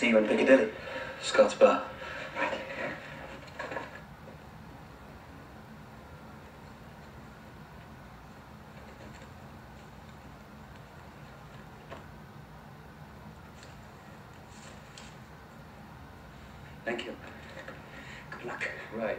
see you in Piccadilly. Scott's Bar. Thank you. Good luck. Right.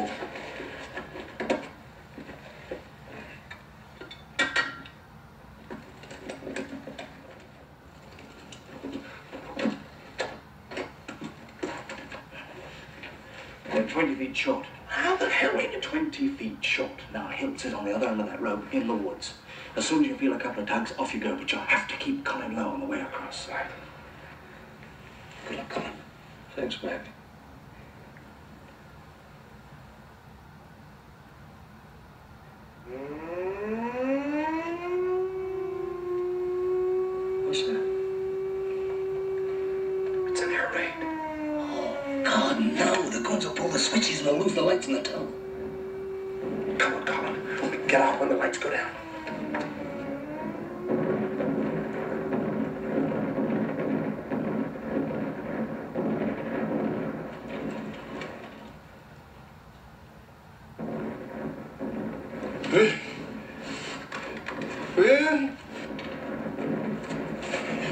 More. They're 20 feet short. How the hell are you 20 feet short? Now, Hilts is on the other end of that road in the woods. As soon as you feel a couple of tugs, off you go, but you'll have to keep Colin low on the way across. Right. Good luck, Colin. Thanks, Mac. What's that? It's an airplane. Oh, God, no. The guns will pull the switches and they'll lose the lights in the tunnel. Come on, Colin. Get out when the lights go down.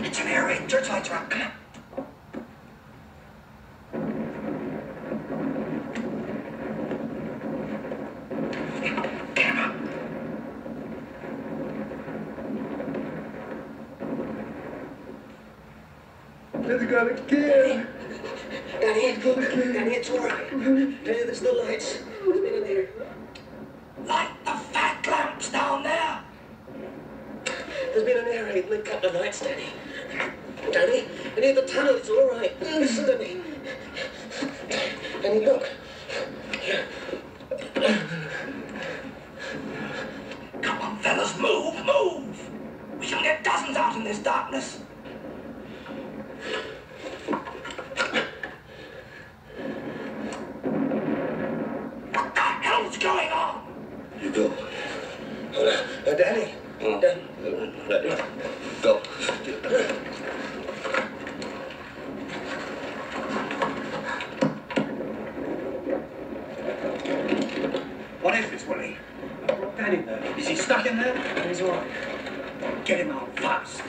It's an air raid. Church lights are up. Come on. It's got a kid. Danny, Danny, it's all right. Danny, there's no lights. There's been in here. Light the fat lamps down there. There's been an air raid in the couple of nights, Danny. Danny, and in the tunnel, it's all right. Listen to me. Danny, look. Come on, fellas, move, move. We can get dozens out in this darkness. What the hell's going on? You go. Uh, Danny. Hmm. Dan- Go. What is this, Willie? Danny, there. Is he stuck in there? He's all right. Get him out fast.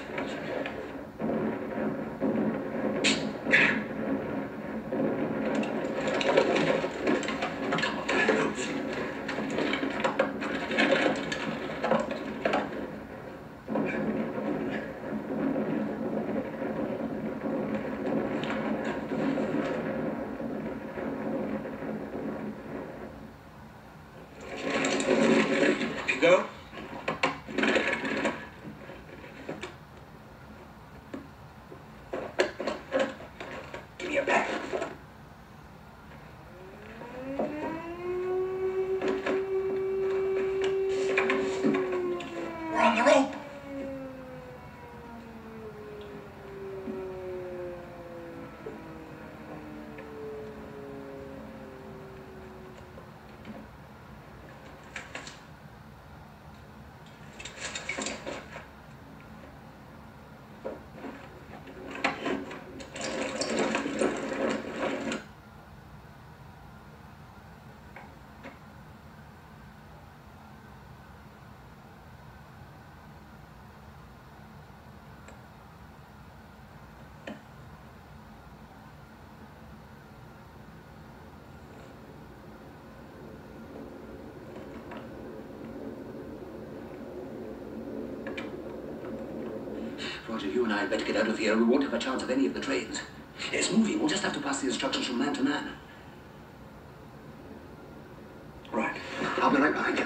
Go. Roger, you and I had better get out of here. We won't have a chance of any of the trains. It's moving. We'll just have to pass the instructions from man to man. Right. I'll be right behind you.